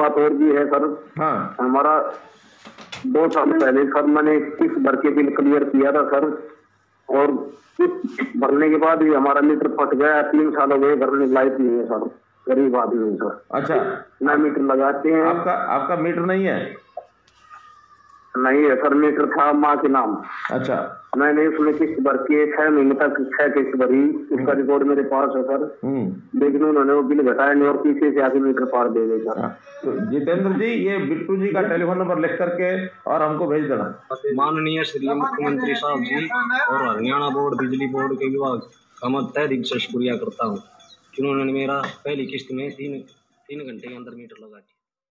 बात और भी है सर। हाँ। हमारा दो साल पहले सर मैंने किस भर के बिल क्लियर किया था सर। और किस भरने के बाद भी हमारा मीटर फट गया तीन साल हो गए भरने लायक नहीं है सर। गरीब आदमी है सर। अच्छा। ना मीटर लगाते हैं। आपका आपका मीटर नहीं है? नहीं है सर मीटर था माँ के नाम। अच्छा। मैंने उसमें किस्त भर के छह महीने तक छह किस्त भरी। उसका रिकॉर्ड मेरे पास है सर। हम्म। लेकिन उन्होंने वो बिल घटाया नहीं और पीछे से आके मीटर पार दे गए सर हाँ, तो जितेंद्र जी ये बिट्टू जी का टेलीफोन नंबर लिख करके और हमको भेज देना। माननीय श्री मुख्यमंत्री साहब जी और हरियाणा बोर्ड बिजली बोर्ड के विभाग का मैं तय से शुक्रिया करता हूँ। कि उन्होंने मेरा पहली किस्त में तीन तीन घंटे के अंदर मीटर लगा दिया।